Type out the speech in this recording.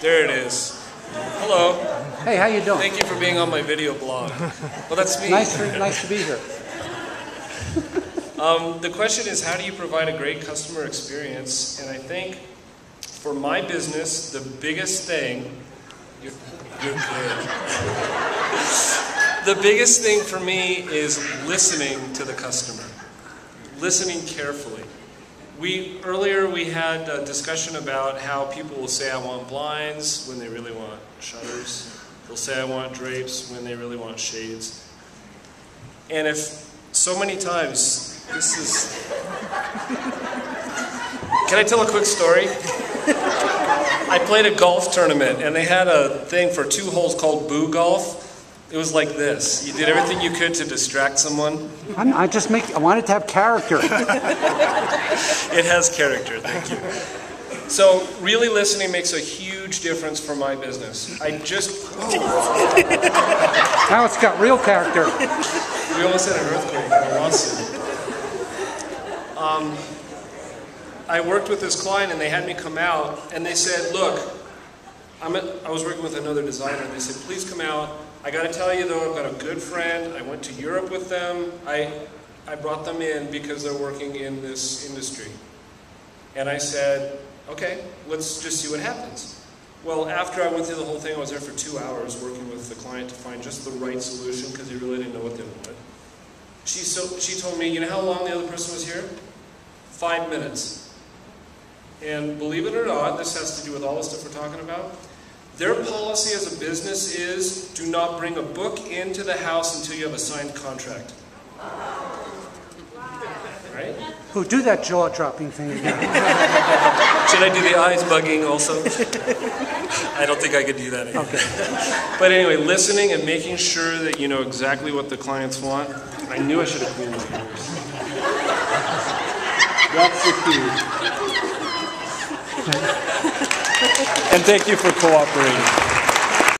There it is. Hello. Hey, how you doing? Thank you for being on my video blog. Well, that's me. Nice, for, nice to be here. Um, the question is, how do you provide a great customer experience? And I think for my business, the biggest thing, you're, you're good. the biggest thing for me is listening to the customer, listening carefully. We earlier we had a discussion about how people will say I want blinds when they really want shutters. They'll say I want drapes when they really want shades. And if so many times this is Can I tell a quick story? I played a golf tournament and they had a thing for two holes called boo golf. It was like this. You did everything you could to distract someone. I'm, I just make. I wanted to have character. It has character, thank you. So, really listening makes a huge difference for my business. I just, now it's got real character. we almost had an earthquake and a lawsuit. Um, I worked with this client and they had me come out and they said, look, I was working with another designer. They said, please come out. I got to tell you though, I've got a good friend. I went to Europe with them. I, I brought them in because they're working in this industry. And I said, okay, let's just see what happens. Well, after I went through the whole thing, I was there for two hours working with the client to find just the right solution because he really didn't know what they wanted. She, so, she told me, you know how long the other person was here? Five minutes. And believe it or not, this has to do with all the stuff we're talking about. Their policy as a business is do not bring a book into the house until you have a signed contract. Right? Who do that jaw dropping thing again? Should I do the eyes bugging also? I don't think I could do that. Anymore. Okay. But anyway, listening and making sure that you know exactly what the clients want. I knew I should have cleaned my ears. That's the key. And thank you for cooperating.